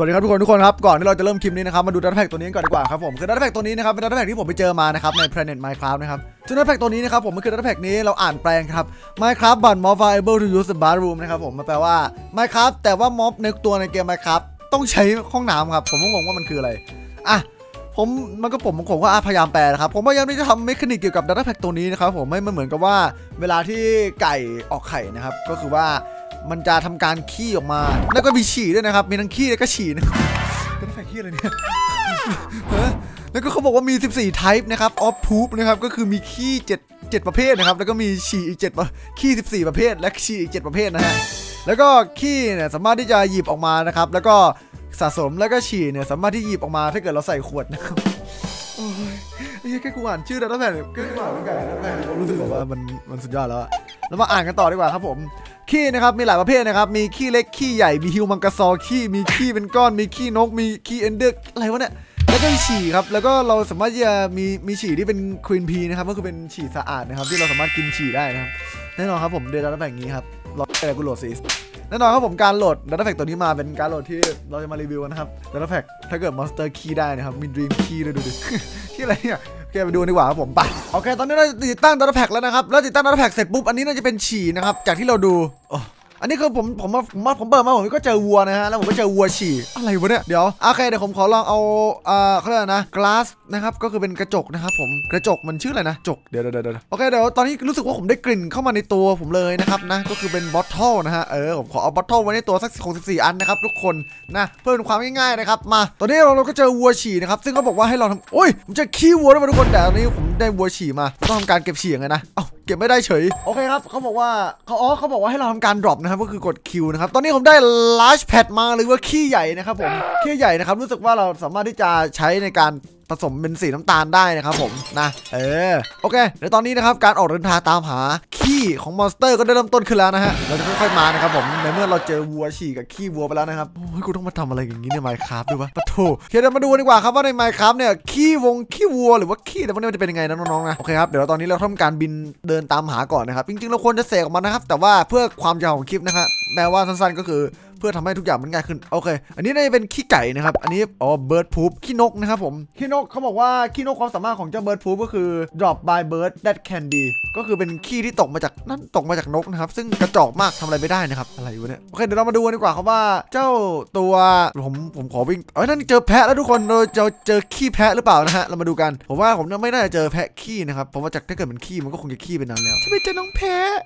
วัสดีครับทุกคนทุกคนครับก่อนที่เราจะเริ่มคลิปนี้นะครับมาดูดัตแพ็กตัวนี้ก่อนดีกว่าครับผมคือดัตแพ็กตัวนี้นะครับเป็นดัตแพ็กที่ผมไปเจอมานะครับใน Planet Minecraft นะครับซึ่งดัตแพ็กตัวนี้นะครับผมมันคือดัตแพ็กนี้เราอ่านแปลงครับ Minecraft but mob are able to use the bathroom นะครับผมมันแปลว่า Minecraft แต่ว่าม็อบในตัวในเกม Minecraft ต้องใช้ห้องน้ำครับผมก็งงว่ามันคืออะไรอะผมมันก็ผมผมก็พยายามแปลนะครับผมพยายามที่จะทำเมคานิกเกี่ยวกับดัตแพ็กตัวนี้นะครับผมไม่มันเหมือนกับว่าเวลาที่ไก่ออกไข่นะครับก็คือว่า มันจะทำการขี้ออกมา แล้วก็มีฉี่ด้วยนะครับ มีทั้งขี้แล้วก็ฉี่นะครับเป็นแฟกขี้อะไรเนี่ยฮะแล้วก็เขาบอกว่ามี 14 type นะครับ of poop นะครับ ก็คือมีขี้7 7ประเภทนะครับ แล้วก็มีฉี่อีก7ประขี้ 14 ประเภท และฉี่อีก 7 ประเภทนะฮะ แล้วก็ขี้เนี่ยสามารถที่จะหยิบออกมานะครับ แล้วก็สะสมแล้วก็ฉี่เนี่ยสามารถที่หยิบออกมาถ้าเกิดเราใส่ขวดนะครับโอ้ยไอ้เหี้แค่กูอ่านชื่อแล้วแผ่นแค่กูอ่านแล้วกันแผ่นผมรู้สึกว่ามันมันสุดยอดแล้วแล้วมาอ่านกันต่อดีกว่าครับผม ขี้นะครับมีหลายประเภทนะครับมีขี้เล็กขี้ใหญ่มีฮิวมังกาซอขี้มีขี้เป็นก้อนมีขี้นก มีขี้เอนเดอร์อะไรวะเนี่ยแล้วก็มีฉี่ครับแล้วก็เราสามารถจะมีมีฉี่ที่เป็นควีนพีนะครับก็คือเป็นฉี่สะอาดนะครับที่เราสามารถกินฉี่ได้นะครับแน่นอนครับผมเดต้าแบ่งนี้ครับรอแต่กูโหลดซีแน่นอนครับผมการโหลดดัตต้าแพ็กตัวนี้มาเป็นการโหลดที่เราจะมารีวิวนะครับดัตต้าแพ็กถ้าเกิดมอนสเตอร์คีได้นะครับมีดรีมคีด้วยดูดิที่อะไรเนี่ย แกไปดูดีกว่าครับผมไปโอเค ตอนนี้เราติดตั้งดัตต้าแพ็กแล้วนะครับ แล้วติดตั้งดัตต้าแพ็กเสร็จปุ๊บ อันนี้น่าจะเป็นฉี่นะครับ จากที่เราดูโอ้อันนี้คือผมผมมาผมมาผมเปิดมาผมก็เจอวัวนะฮะแล้วผมก็เจอวัวฉี่อะไรวะเนี่ยเดี๋ยวโอเคเดี๋ยวผมขอลองเอาอ่าเขาเรียกอะไรนะ glass นะครับก็คือเป็นกระจกนะครับผมกระจกมันชื่ออะไรนะจกเดี๋ยวเดี๋ยวเดี๋ยวโอเคเดี๋ยวตอนนี้รู้สึกว่าผมได้กลิ่นเข้ามาในตัวผมเลยนะครับนะก็คือเป็น bottle นะฮะเออผมขอเอา bottle ไว้ในตัวสัก64อันนะครับทุกคนนะเพื่อเป็นความง่ายๆนะครับมา ตอนนี้เราเราก็เจอวัวฉี่นะครับซึ่งเขาบอกว่าให้เราทำโอ้ยผมเจอขี้วัวด้วยมาทุกคนแต่ตอนนี้ผม ได้วัวฉี่มาต้องทำการเก็บฉี่ยังไงนะเอ้าเก็บไม่ได้เฉยโอเคครับเขาบอกว่าเขาอ๋อเขาบอกว่าให้เราทำการ drop นะครับก็คือกด Q นะครับตอนนี้ผมได้ large pad มาหรือว่าขี้ใหญ่นะครับผมขี้ใหญ่นะครับรู้สึกว่าเราสามารถที่จะใช้ในการ ผสมเป็นสีน้ำตาลได้นะครับผมนะเออโอเคเดี๋ยวตอนนี้นะครับการออกเดินทางตามหาขี้ของมอนสเตอร์ก็ได้เริ่มต้นขึ้นแล้วนะฮะเราจะค่อยๆมานะครับผมในเมื่อเราเจอวัวฉี่กับขี้วัวไปแล้วนะครับโอ้ยกูต้องมาทำอะไรอย่างนี้ในไมค์ครับด้วยวะปะโถเดี๋ยวมาดูกันดีกว่าครับว่าในไมค์ครับเนี่ยขี้วงขี้วัวหรือว่าขี้แต่พวกนี้มันจะเป็นยังไงนะน้องๆนะโอเคครับเดี๋ยวตอนนี้เราทำการบินเดินตามหาก่อนนะครับจริงๆเราควรจะเสกออกมานะครับแต่ว่าเพื่อความยาวของคลิปนะครับแม้ว่าสั้นๆก็คือ เพื่อทำให้ทุกอย่างมันง่ายขึ้นโอเค อันนี้น่าจะเป็นขี้ไก่นะครับ อันนี้อ๋อเบิร์ดพูฟขี้นกนะครับผมขี้นกเขาบอกว่าขี้นกความสามารถของเจ้าเบิร์ดพูฟก็คือ drop by bird that can be ก็คือเป็นขี้ที่ตกมาจากนั่นตกมาจากนกนะครับ ซึ่งกระจอกมากทำอะไรไม่ได้นะครับอะไรวะเนี่ยโอเคเดี๋ยวเรามาดูกันดีกว่าครับว่าเจ้าตัวผมผมขอวิ่งเอ้ยนั่นเจอแพะแล้วทุกคนเราจะเจอขี้แพะหรือเปล่านะฮะเรามาดูกันผมว่าผมไม่น่าจะเจอแพะขี้นะครับเพราะว่าจากถ้าเกิดมันขี้มันก็คงจะขี้ไปนานแล้วจะไปเจอน้องแพะ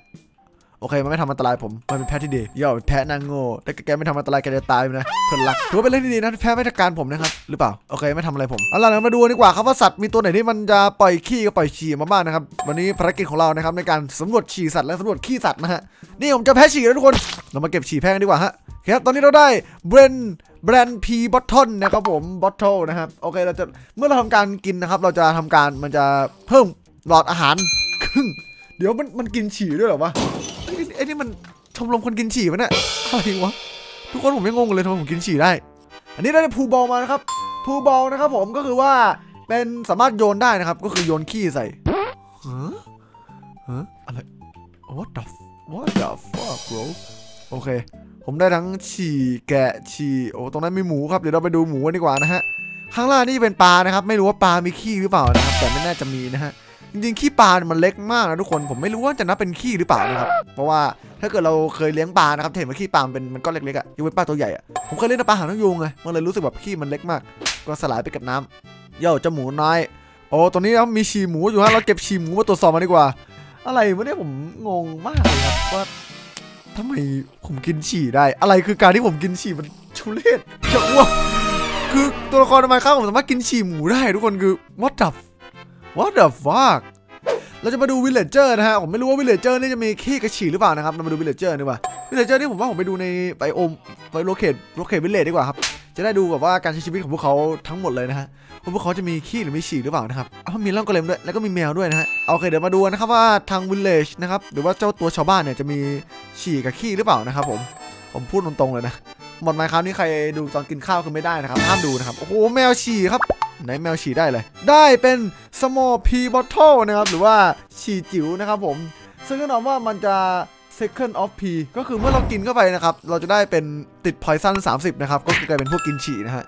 โอเค มันไม่ทำอันตรายผม มันเป็นแพะที่ดีย่อเป็นแพะนางโง่แต่แกไม่ทำอันตรายแกจะตายไปนะเพื่อนรักถือว่าเป็นเรื่องที่ดีนะแพะไม่ทักการผมนะครับ หรือเปล่า โอเค ไม่ทำอะไรผม เอาล่ะเรามาดูดีกว่าครับว่าสัตว์มีตัวไหนที่มันจะปล่อยขี้กับปล่อยฉี่มาบ้างนะครับ วันนี้ภารกิจของเรานะครับในการสำรวจฉี่สัตว์และสำรวจขี้สัตว์นะฮะ นี่ผมจะแพะฉี่แล้วทุกคน เรามาเก็บฉี่แพะกันดีกว่าฮะครับตอนนี้เราได้ bland bland pee bottle นะครับผม bottle นะครับ โอเค เราจะ เมื่อเราทำการกินนะครับ เราจะทำการ มันจะเพิ่มหลอดอาหารครึ่ง เดี๋ยวมัน มันกินฉี่ด้วยหรอวะ นี่ไอ้นี่มันชมรมคนกินฉี่มันอะอะไรวะ ทุกคนผมยังงงเลยทำไมผมกินฉี่ได้ อันนี้ได้ poo ball มานะครับ poo ball นะครับผมก็คือว่าเป็นสามารถโยนได้นะครับ ก็คือโยนขี้ใส่ฮะฮะอะไร what the what the fuck bro โอเค ผมได้ทั้งฉี่แกะฉี่โอ้ตรงนั้นมีหมูครับ เดี๋ยวเราไปดูหมูกันดีกว่านะฮะ ข้างล่างนี่เป็นปลานะครับ ไม่รู้ว่าปลามีขี้หรือเปล่านะครับ แต่ไม่น่าจะมีนะฮะจริงๆขี้ปลาเนี่ยมันเล็กมากนะทุกคนผมไม่รู้ว่าจะนับเป็นขี้หรือเปล่านะครับเพราะว่าถ้าเกิดเราเคยเลี้ยงปลานะครับเห็นว่าขี้ปลามันเป็นมันก็เล็กๆอะยกเว้นปลาตัวใหญ่อะผมเคยเลี้ยงปลาหางนกยูงไงมันเลยรู้สึกแบบขี้มันเล็กมาก ก็สลายไปกับน้ำเย่าจ้าหมูน้อยโอ้ตรงนี้นะครับมีฉี่หมูอยู่ฮะเราเก็บฉี่หมูมาตรวจสอบมาดีกว่า อะไรวะเนี่ยผมงงมากเลยครับว่าทำไมผมกินฉี่ได้ อะไรคือการที่ผมกินฉี่มันทุเรศจะอ้วก คือตัวละครทำไมครับผมสามารถกินฉี่หมูได้ทุกคนคือ what the what the fuck เราจะมาดูวิลเลจเจอร์นะฮะ ผมไม่รู้ว่าวิลเลจเจอร์นี่จะมีขี้กับฉี่หรือเปล่านะครับ เรามาดูวิลเลจเจอร์ดีกว่าวิลเลจเจอร์นี่ผมว่าผมไปดูในbiome ไป locate locate village ดีกว่าครับ จะได้ดูแบบว่าการใช้ชีวิตของพวกเขาทั้งหมดเลยนะฮะว่าพวกเขาจะมีขี้หรือไม่ฉี่หรือเปล่านะครับอ้ามี iron golem ด้วย แล้วก็มีแมวด้วยนะฮะ โอเคเดี๋ยวมาดูนะครับว่าทางวิลเลจนะครับ หรือว่าเจ้าตัวชาวบ้านเนี่ยจะมีฉี่กับขี้หรือเปล่านะครับผม ผมพูดตรงๆเลยนะ หมดไมค์ครับนี่ใครดูตอนกินข้าวคือไม่ได้นะครับ ห้ามดูนะครับ โอ้โห แมวฉี่ครับ ไหนแมวฉี่ได้เลย ได้เป็น small pee bottle นะครับ หรือว่าฉี่จิ๋วนะครับผม ซึ่งแน่นอนว่ามันจะ second of p ก็คือเมื่อเรากินเข้าไปนะครับ เราจะได้เป็นติด poison 30 นะครับ ก็คือกลายเป็นพวกกินฉี่นะฮะ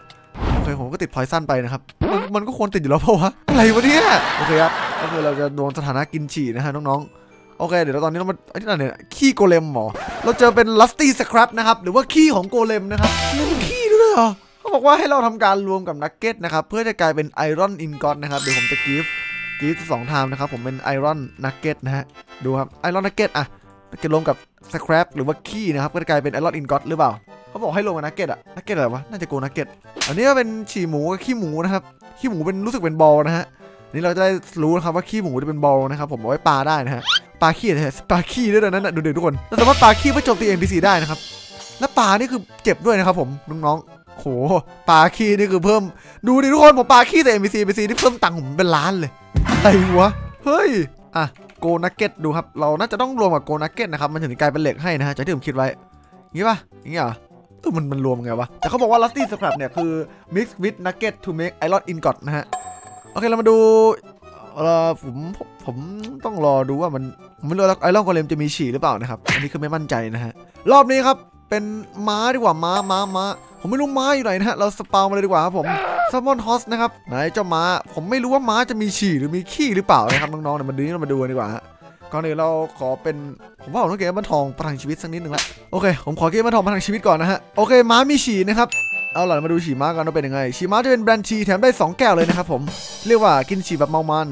โอเคผมก็ติด poison ไปนะครับมันมันก็ควรติดอยู่แล้วเพราะว่าอะไรวะเนี่ย โอเคครับ ก็คือเราจะโดนสถานะกินฉี่นะฮะน้องๆ โอเค เดี๋ยวเราตอนนี้เรามาไอ้ที่ไหนเนี่ยขี้โกเลมหมอเราเจอเป็น lusty scrap นะครับหรือว่าขี้ของโกเลมนะครับนี่มันขี้ด้วยเหรอเขาบอกว่าให้เราทำการรวมกับนักเก็ตนะครับเพื่อจะกลายเป็นไอรอนอินกอตนะครับเดี๋ยวผมจะกีฟgive สอง item นะครับผมเป็น iron nugget นะฮะดูครับ iron nugget อะ nugget รวมกับสครับหรือว่าขี้นะครับก็จะกลายเป็น iron ingot หรือเปล่าเขาบอกให้รวมกับ nugget อะ nugget อะไรวะน่าจะ gold nugget อันนี้ก็เป็นฉี่หมูกับขี้หมูนะครับขี้หมูเป็นรู้สึกเป็นบอลนะฮะ นี่เราจะได้รู้นะครับว่าขี้หมูจะเป็นบอลนะครับผมเอาไว้ปาได้นะฮะปาขี้นะฮะปาขี้ด้วยนะนั่นนะดูเด็กทุกคนเราสามารถปาขี้เพื่อโจมตี NPC ได้นะครับและปานี่คือเจ็บด้วยนะครับผมน้องๆโหปลาขี้นี่คือเพิ่ม ดูดิทุกคนผมปลาขี้แต่ NPC NPC นี่เพิ่มตังค์ผมเป็นล้านเลยอะไรวะเฮ้ยอะโกนักเก็ตดูครับเราน่าจะต้องรวมกับโกนักเก็ตนะครับมันถึงกลายเป็นเหล็กให้นะฮะจากที่ผมคิดไว้อย่างี้ป่ะอย่างงี้เหรอเออมันมันรวมไงวะแต่เขาบอกว่า Rusty Scrap เนี่ยคือ mix with nugget to make iron ingot นะฮะ โอเคเรามาดูเออผมผมต้องรอดูว่ามันผมไม่รู้ว่าไอรอนโกเลมจะมีฉี่หรือเปล่านะครับ อันนี้คือไม่มั่นใจนะฮะ รอบนี้ครับเป็นม้าดีกว่าม้าม้าม้าผมไม่รู้ม้าอยู่ไหนนะฮะ เรา spawn มาเลยดีกว่าครับผม summon horse นะครับไหนเจ้าม้า ผมไม่รู้ว่าม้าจะมีฉี่หรือมีขี้หรือเปล่านะครับน้องๆเดี๋ยวมาดูนี่เรามาดูกันดีกว่าฮะก่อนอื่นเราขอเป็นผมว่าผมต้องเก็บมันทองประทังชีวิตสักนิดหนึ่งละโอเค ผมขอเก็บมันทองประทังชีวิตก่อนนะฮะโอเคม้ามีฉี่นะครับ เอาล่ะมาดูฉี่ม้ากันว่าเป็นยังไง ฉี่ม้าจะเป็น bland ฉี่แถมได้ 2 แก้วเลยนะครับผม เรียกว่ากินฉี่แบบเมามัน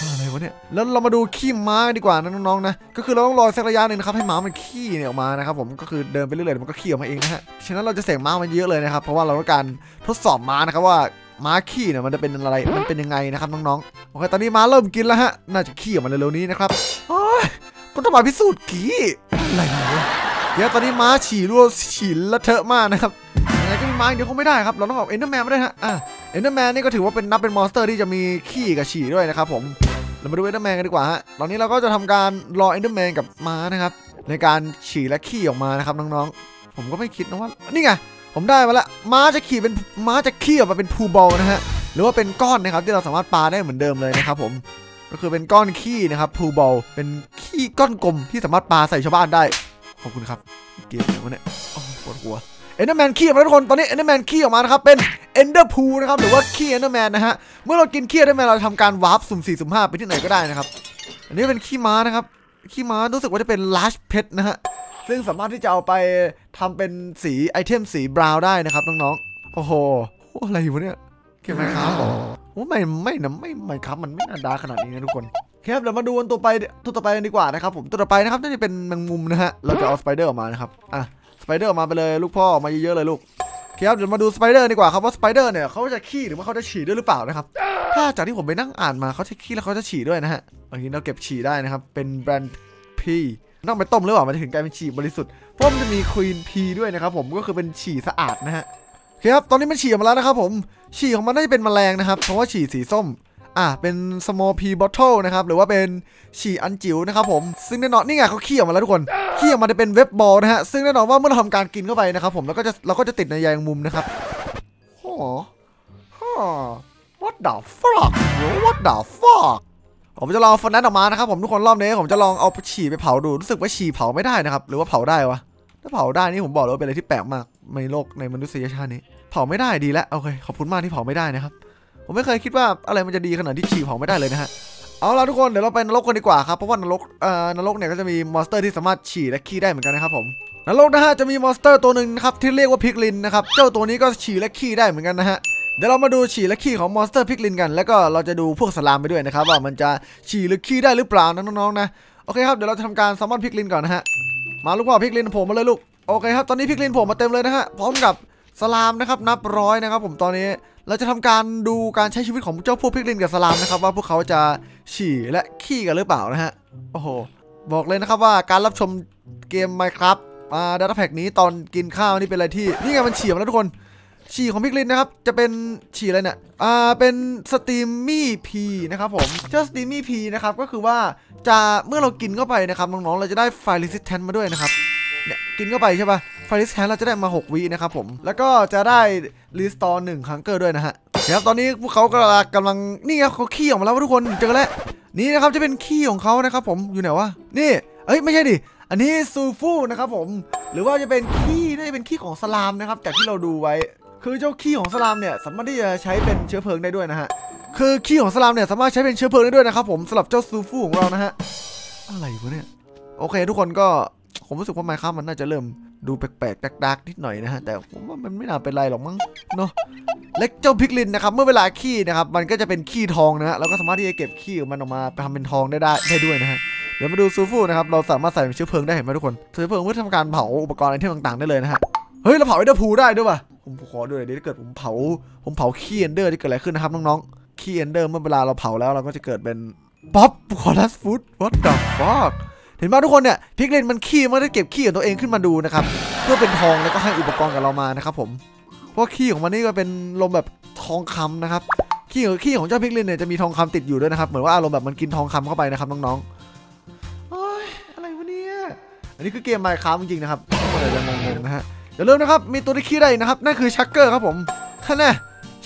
อะไรวะเนี่ย แล้วเรามาดูขี้ม้าดีกว่านะน้องๆนะ ก็คือเราต้องรอสักระยะหนึ่งนะครับให้ม้ามันขี้เนี่ยออกมานะครับผม ก็คือเดินไปเรื่อยๆเดี๋ยวมันก็ขี้ออกมาเองนะฮะ ฉะนั้นเราจะเสกม้ามันเยอะเลยนะครับ เพราะว่าเราต้องการทดสอบม้านะครับว่าม้าขี้เนี่ยมันจะเป็นอะไร มันเป็นยังไงนะครับน้องๆ โอเค ตอนนี้ม้าเริ่มกินแล้วฮะ น่าจะขี้ออกมาเร็วๆนี้นะครับโอ้ยก็ต้องมาพิสูจน์ขี้อะไรวะเดี๋ยวตอนนี้ม้าฉี่รั่วฉี่เลอะเทอะมากนะครับ ยังไงก็มีม้าอย่างเดียวคงไม่ได้ครับ เราต้องเอา Enderman มาด้วยฮะอะ Enderman นี่ก็ถือว่าเป็นนับเป็น monster ที่จะมีขี้กับฉี่ด้วยนะครับผมเรามาดู Enderman กันดีกว่าฮะตอนนี้เราก็จะทำการรอ Enderman กับม้านะครับในการฉี่และขี้ออกมานะครับน้องๆ ผมก็ไม่คิดนะว่านี่ไงผมได้มาละม้าจะขี้เป็นม้าจะขี้ออกมาเป็น poo ball นะฮะหรือว่าเป็นก้อนนะครับที่เราสามารถปาได้เหมือนเดิมเลยนะครับผมก็คือเป็นก้อนขี้นะครับ poo ball เป็นขี้ก้อนกลมที่สามารถปาใส่ชาวบ้านได้ขอบคุณครับเกมอะไรวะเนี่ยปวดหัว Enderman ขี้ออกมาทุกคน ตอนนี้ Enderman ขี้ออกมานะครับ เป็น Ender poo นะครับ หรือว่าขี้ Enderman นะฮะ เมื่อเรากินขี้ Enderman เราทำการ warp สุ่มสี่สุ่มห้าไปที่ไหนก็ได้นะครับ อันนี้เป็นขี้ม้านะครับ ขี้ม้ารู้สึกว่าจะเป็นลาชเพชรนะฮะ ซึ่งสามารถที่จะเอาไปทำเป็นสีไอเทมสีบราวน์ได้นะครับน้องๆ โอ้โหโอ้อะไรวะเนี่ย เกมไมค์ครับโอ้ไม่ไม่นะไม่ไมค์ครับมันไม่น่าดาขนาดนี้นะทุกคนครับเดี๋ยวมาดูตัวไปตัวต่อไปกันดีกว่านะครับผมตัวต่อไปนะครับน่าจะเป็นแมงมุมนะฮะ เราจะเอาสไปเดอร์ออกมานะครับ อะ ไปเดอร์มาไปเลยลูกพ่อมาเยอะๆเลยลูกครับเดี๋ยวมาดูสไปเดอร์ดีกว่าครับว่าสไปเดอร์เนี่ยเขาจะขี้หรือว่าเขาจะฉี่ด้วยหรือเปล่านะครับถ้าจากที่ผมไปนั่งอ่านมาเขาจะขี้แล้วเขาจะฉี่ด้วยนะฮะอันนี้เราเก็บฉี่ได้นะครับ เป็นแบรนด์พีต้องไปต้มหรือเปล่ามันจะถึงกลายเป็นฉี่บริสุทธิ์เพราะมันจะมีควีนพีด้วยนะครับผมก็คือเป็นฉี่สะอาดนะฮะเคครับตอนนี้มันฉี่ออกมาแล้วนะครับผมฉี่ของมันน่าจะเป็นแมลงนะครับเพราะว่าฉี่สีส้ม อะเป็น small p bottle นะครับ หรือว่าเป็นฉี่อันจิ๋วนะครับผม ซึ่งแน่นอนนี่ไงเขาขี้ออกมาแล้วทุกคนขี้ออกมาจะเป็นเว็บบอลนะฮะ ซึ่งแน่นอนว่าเมื่อเราทำการกินเข้าไปนะครับผมแล้วก็จะเราก็จะติดในใยแมงมุมนะครับโอ้โห what the fuck what the fuck ผมจะลองฟันนั้นออกมานะครับผมทุกคนรอบนี้ผมจะลองเอาฉี่ไปเผาดูรู้สึกว่าฉี่เผาไม่ได้นะครับ หรือว่าเผาได้วะถ้าเผาได้นี่ผมบอกเลยว่าเป็นอะไรที่แปลกมากในโลกในมนุษยชาตินี้ เผาไม่ได้ดีแล้วโอเคขอบคุณมากที่เผาไม่ได้นะครับ ผมไม่เคยคิดว่าอะไรมันจะดีขนาดที่ฉี่เผาไม่ได้เลยนะฮะเอาล่ะทุกคนเดี๋ยวเราไปนรกกันดีกว่าครับเพราะว่านรกเอ่อนรกเนี่ยก็จะมี monster ที่สามารถฉี่และขี้ได้เหมือนกันนะครับผมนรกนะฮะจะมี monster ตัวหนึ่งนะครับที่เรียกว่า piglin นะครับเจ้าตัวนี้ก็ฉี่และขี้ได้เหมือนกันนะฮะเดี๋ยวเรามาดูฉี่และขี้ของ monster piglin กัน แล้วก็เราจะดูพวก slime ไปด้วยนะครับว่ามันจะฉี่หรือขี้ได้หรือเปล่านะน้องๆนะโอเคครับเดี๋ยวเราจะทำการ summon piglin ก่อนนะฮะมาลูกพ่อ piglin โผล่มาเลยลูกโอเคครับตอนนี้ piglin โผล่มาเต็มเลยนะฮะพร้อมกับ slime นะครับนับร้อยนะครับผมตอนนี้ เราจะทำการดูการใช้ชีวิตของเจ้าพวก piglin กับ slime นะครับ ว่าพวกเขาจะฉี่และขี้กันหรือเปล่านะฮะ โอ้โห บอกเลยนะครับว่าการรับชมเกม Minecraft อ่า datapack นี้ตอนกินข้าวนี่เป็นอะไรที่ นี่ไงมันฉี่มาแล้วทุกคน ฉี่ของ piglin นะครับ จะเป็นฉี่อะไรเนี่ยอ่าเป็น steamy pee นะครับผมเจ้า steamy pee นะครับก็คือว่าจะเมื่อเรากินเข้าไปนะครับน้องๆเราจะได้ fire resistance มาด้วยนะครับ เนี่ยกินเข้าไปใช่ปะ fire resistance เราจะได้มา 6 วินะครับผม แล้วก็จะได้ restore หนึ่ง hunger ด้วยนะฮะครับตอนนี้พวกเขากำลังกำลังนี่ไงเขาขี้ออกมาแล้วทุกคนเจอแล้วนี่นะครับจะเป็นขี้ของเขานะครับผมอยู่ไหนวะนี่เอ้ยไม่ใช่ดิอันนี้ซูฟูนะครับผม หรือว่าจะเป็นขี้น่าจะเป็นขี้ของสลามนะครับจากที่เราดูไว้ คือเจ้าขี้ของสลามเนี่ยสามารถที่จะใช้เป็นเชื้อเพลิงได้ด้วยนะฮะคือขี้ของสลามเนี่ยสามารถใช้เป็นเชื้อเพลิงได้ด้วยนะครับผมสำหรับเจ้าซูฟูของเรานะฮะอะไรวะเนี่ยโอเค ทุกคนก็ ผมรู้สึกว่าไมค์ครับมันน่าจะเริ่มดูแปลกๆดักๆนิดหน่อยนะฮะแต่ผมว่ามันไม่น่าเป็นไรหรอกมั้งเนาะเล็กเจ้า piglin นะครับ เมื่อเวลาขี้นะครับ มันก็จะเป็นขี้ทองนะฮะเราก็สามารถที่จะเก็บขี้ของมันออกมาไปทำเป็นทองได้ได้ได้ด้วยนะฮะเดี๋ยวมาดูซูฟูนะครับเราสามารถใส่เป็นเชื้อเพลิงได้เห็นไหมทุกคนเชื้อเพลิงเพื่อทำการเผาอุปกรณ์อะไรที่ต่างๆได้เลยนะฮะเฮ้ยเราเผา ender poo ได้ด้วยป่ะผมขอด้วยเดี๋ยวถ้าเกิดผมเผา ผมเผาขี้ ender จะเกิดอะไรขึ้นนะครับน้องๆขี้ ender เมื่อเวลาเราเผาแล้วเราก็จะเกิดเป็น popped chorus fruit what the fuck เห็นไหมทุกคนเนี่ย piglin มันขี้มันได้เก็บขี้ของตัวเองขึ้นมาดูนะครับเพื่อเป็นทองแล้วก็ให้อุปกรณ์กับเรามานะครับผมเพราะขี้ของมันนี่ก็เป็นอารมณ์แบบทองคำนะครับขี้ของขี้ของเจ้า piglin เนี่ยจะมีทองคำติดอยู่ด้วยนะครับเหมือนว่าอารมณ์แบบมันกินทองคำเข้าไปนะครับน้องๆโอ้ยอะไรวะเนี่ยอันนี้คือเกม Mine ครับจริงๆนะครับทุกคนอาจจะงงๆนะฮะอย่าลืมนะครับมีตัวที่ขี้ได้นะครับนั่นคือ shulker ครับผมท่านแน่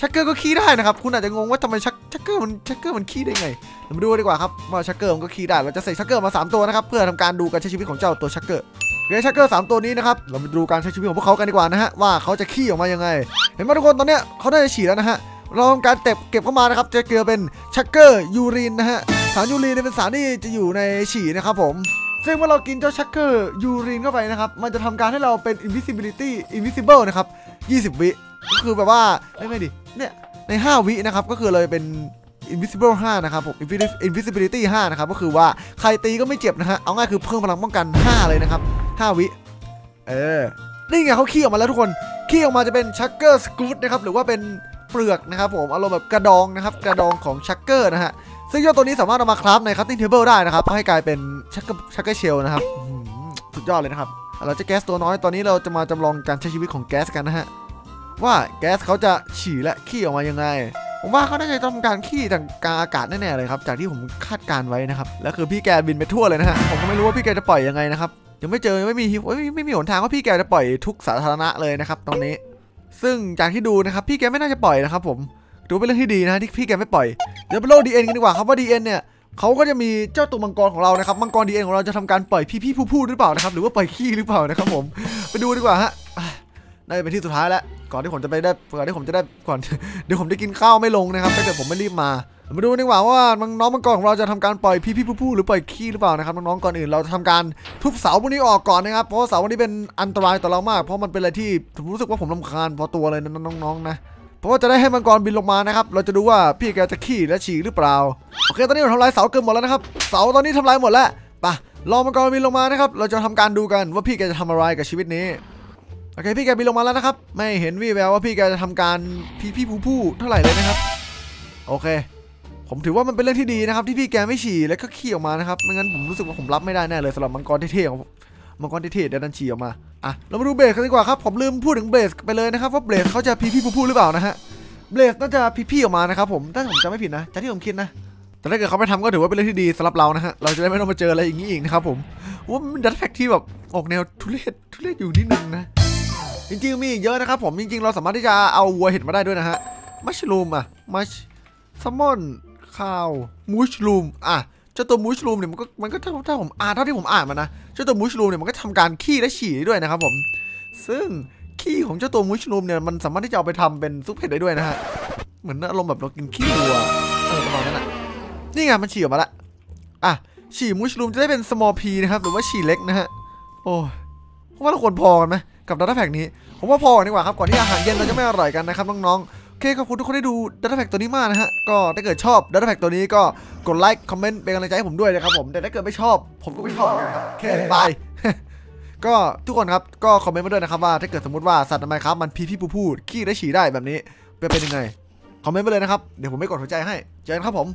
shulker ก็ขี้ได้นะครับ คุณอาจจะงงว่าทำไมชัก shulker มัน shulker มันขี้ได้ไงเรามาดูดีกว่าครับว่า shulker มันก็ขี้ได้ เราจะใส่ shulker มา 3 ตัวนะครับ เพื่อทำการดูการใช้ชีวิตของเจ้าตัว shulkerโอเค shulker สามตัวนี้นะครับ เรามาดูการใช้ชีวิตของพวกเขากันดีกว่านะฮะว่าเขาจะขี้ออกมายังไง เห็นไหมทุกคนตอนเนี้ยเขาได้ฉี่แล้วนะฮะเราทำการเก็บเก็บเข้ามานะครับจะกลายเป็น shulker urine นะฮะสาร urine เนี่ยเป็นสารที่จะอยู่ในฉี่นะครับผมซึ่งเมื่อเรากินเจ้า shulker urine เข้าไปนะครับ มันจะทำการให้เราเป็น invisibility invisible นะครับ 20 วิ ก็คือแบบว่าไม่ไม่ดิเนี่ยใน 5 วินะครับก็คือเลยเป็น invisible 5 นะครับผม invisibility 5 นะครับ ก็คือว่าใครตีก็ไม่เจ็บนะฮะ เอาง่ายคือเพิ่มพลังป้องกัน 5 เลยนะครับ 5 วิ เออ นี่ไงเขาขี้ออกมาแล้วทุกคน ขี้ออกมาจะเป็น shulker scute นะครับ หรือว่าเป็นเปลือกนะครับผม อารมณ์แบบกระดองนะครับ กระดองของ shulker นะฮะ ซึ่งเจ้าตัวนี้สามารถเอามา craft ใน crafting table ได้นะครับ ให้กลายเป็น shulker shulker shell นะครับ สุดยอดเลยนะครับ เราจะ ghast ตัวน้อย ตอนนี้เราจะมาจำลองการใช้ชีวิตของ ghast กันนะฮะ ว่า ghast เขาจะฉี่และขี้ออกมายังไง ผมว่าเขาน่าจะทำการขี้ทางกลางอากาศแน่ๆเลยครับ จากที่ผมคาดการณ์ไว้นะครับ แล้วคือพี่แกบินไปทั่วเลยนะฮะ ผมก็ไม่รู้ว่าพี่แกจะปล่อยยังไงนะครับ ยังไม่เจอยังไม่มีไม่มีหนทางว่าพี่แกจะปล่อยทุกสาธารณะเลยนะครับตรงนี้ ซึ่งจากที่ดูนะครับพี่แกไม่น่าจะปล่อยนะครับ ผมถือเป็นเรื่องที่ดีนะที่พี่แกไม่ปล่อย เดี๋ยวไปโลกดีเอ็นกันดีกว่าครับว่าดีเอ็นเนี่ยเขาก็จะมีเจ้าตัวมังกรของเรานะครับ มังกรดีเอ็นของเราจะทำการปล่อยพี่พี่ผู้พูดหรือเปล่านะครับ หรือว่าปล่อยขี้หรือเปล่านะครับผม ไปดูดีกว่าฮะ น่าจะเป็นที่สุดท้ายแล้วก่อนที่ผมจะไปได้ก่อนที่ผมจะได้ก่อนเดี๋ยวผมจะกินข้าวไม่ลงนะครับถ้าเกิดผมไม่รีบมามาดูดีกว่าว่าน้องมังกรของเราจะทำการปล่อยพี่พี่ผู้พูดหรือปล่อยขี้หรือเปล่านะครับน้องๆก่อนอื่นเราจะทำการทุบเสาพวกนี้ออกก่อนนะครับเพราะว่าเสาพวกนี้เป็นอันตรายต่อเรามาก เพราะมันเป็นอะไรที่ผมรู้สึกว่าผมรำคาญพอตัวเลยนะน้องๆนะเพราะว่าจะได้ให้มังกรบินลงมานะครับ เราจะดูว่าพี่แกจะขี้และฉี่หรือเปล่าโอเคตอนนี้เราทำลายเสาเกินหมดแล้วนะครับ เสาตอนนี้ทำลายหมดแล้วปะรอมังกรบินลงมานะครับ เราจะทำการดูกันว่าพี่แกจะทำอะไรกับชีวิตนี้ เคพี่แกบินลงมาแล้วนะครับ ไม่เห็นวี่แววว่าพี่แกจะทำการพี่พี่ผู้ผู้เท่าไหร่เลยนะครับ โอเค ผมถือว่ามันเป็นเรื่องที่ดีนะครับ ที่พี่แกไม่ฉี่และก็ขี้ออกมานะครับไม่งั้นผมรู้สึกว่าผมรับไม่ได้แน่เลยสำหรับมังกรเท่ๆของมังกรเท่ๆเดี๋ยวดันฉี่ออกมาอะเรามาดูเบสกันดีกว่าครับผมลืมพูดถึงเบสไปเลยนะครับว่าเบสเขาจะพี่พี่ผู้ผู้หรือเปล่านะฮะเบสน่าจะพี่ๆออกมานะครับผมถ้าผมจำไม่ผิดนะจากที่ผมคิดนะแต่ถ้าเกิดเขาไม่ทำก็ถือว่าเป็นเรื่องที่ดีสำหรับเรานะฮะ เราจะได้ไม่ต้องมาเจออะไรอย่างนี้อีกนะครับผมว่ามันดัตแฟกที่แบบออกแนวทุเรศทุเรศอยู่นิดนึงนะ จริงๆมีเยอะนะครับผมจริงๆ เราสามารถที่จะเอาวัวเห็ดมาได้ด้วยนะฮะมัชลูมอะมัชซัมมอนข้าวมูชลูมอะเจ้าตัวมูชลูมเนี่ยมันก็มันก็ถ้าถ้าผมอ่านเท่าที่ผมอ่านมานะเจ้าตัวมูชลูมเนี่ยมันก็ทำการขี้และฉี่ด้วยนะครับผม ซึ่งขี้ของเจ้าตัวมูชลูมเนี่ยมันสามารถที่จะเอาไปทำเป็นซุปเห็ดได้ด้วยนะฮะเหมือนอารมณ์แบบเรากินขี้วัวเออประมาณนั้นอะนี่ไงมันฉี่ออกมาละอะฉี่ mooshroom จะได้เป็น small pee นะครับหรือว่าฉี่เล็กนะฮะโอ้ว่าเราควรพอกันไหม กับ datapack นี้ ผมว่าพอกันดีกว่าครับก่อนที่อาหารเย็นเราจะไม่อร่อยกันนะครับน้องๆโอเคขอบคุณทุกคนที่ดู datapack ตัวนี้มากนะฮะก็ถ้าเกิดชอบ datapack ตัวนี้ก็กดไลค์คอมเมนต์เป็นกำลังใจให้ผมด้วยนะครับผมแต่ถ้าเกิดไม่ชอบ ผมก็ไม่ชอบเหมือนกันครับโอเคบายก็ทุกคนครับก็คอมเมนต์มาด้วยนะครับว่าถ้าเกิดสมมติว่าสัตว์ทำไมครับมัน pee pee poo poo ขี้ได้ฉี่ได้แบบนี้เป็นเป็นยังไงคอมเมนต์ไปเลยนะครับเดี๋ยวผมไม่กดหัวใจให้เจอกันครับผม